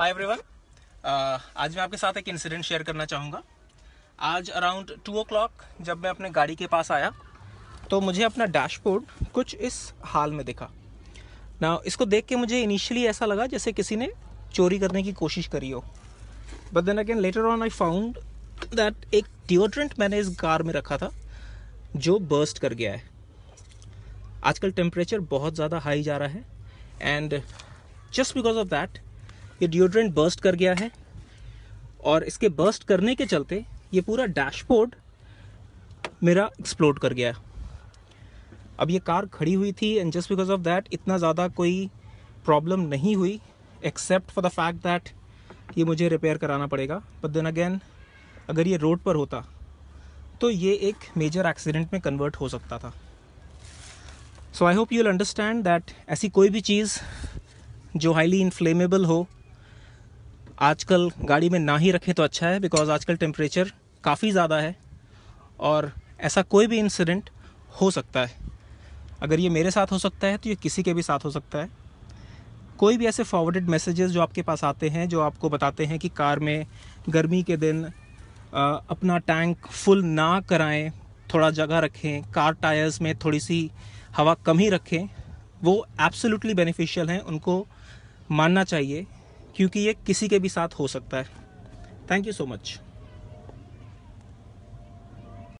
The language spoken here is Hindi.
हाय एवरीवन आज मैं आपके साथ एक इंसिडेंट शेयर करना चाहूँगा। आज अराउंड टू ओ जब मैं अपने गाड़ी के पास आया तो मुझे अपना डैशबोर्ड कुछ इस हाल में दिखा। ना इसको देख के मुझे इनिशियली ऐसा लगा जैसे किसी ने चोरी करने की कोशिश करी हो। But then again later on I found that एक डिओड्रेंट मैंने इस कार में रखा था, जो बर्स्ट कर गया है। आजकल टेम्परेचर बहुत ज़्यादा हाई जा रहा है and just because of that ये डिओड्रेंट बर्स्ट कर गया है। और इसके बर्स्ट करने के चलते ये पूरा डैशबोर्ड मेरा एक्सप्लोड कर गया अब ये कार खड़ी हुई थी and just because of that इतना ज़्यादा कोई प्रॉब्लम नहीं हुई except for the fact that ये मुझे रिपेयर कराना पड़ेगा। बट देन अगेन अगर ये रोड पर होता तो ये एक मेजर एक्सीडेंट में कन्वर्ट हो सकता था। So I hope you will understand that ऐसी कोई भी चीज़ जो हाईली इनफ्लेमेबल हो आजकल गाड़ी में ना ही रखें तो अच्छा है बिकॉज़ आजकल टेम्परेचर काफ़ी ज़्यादा है और ऐसा कोई भी इंसिडेंट हो सकता है। अगर ये मेरे साथ हो सकता है तो ये किसी के भी साथ हो सकता है। कोई भी ऐसे फॉरवर्डेड मैसेजेस जो आपके पास आते हैं जो आपको बताते हैं कि कार में गर्मी के दिन आ, अपना टैंक फुल ना कराएँ थोड़ा जगह रखें कार टायर्स में थोड़ी सी हवा कम ही रखें वो एब्सोल्युटली बेनिफिशियल हैं उनको मानना चाहिए। क्योंकि ये किसी के भी साथ हो सकता है। Thank you so much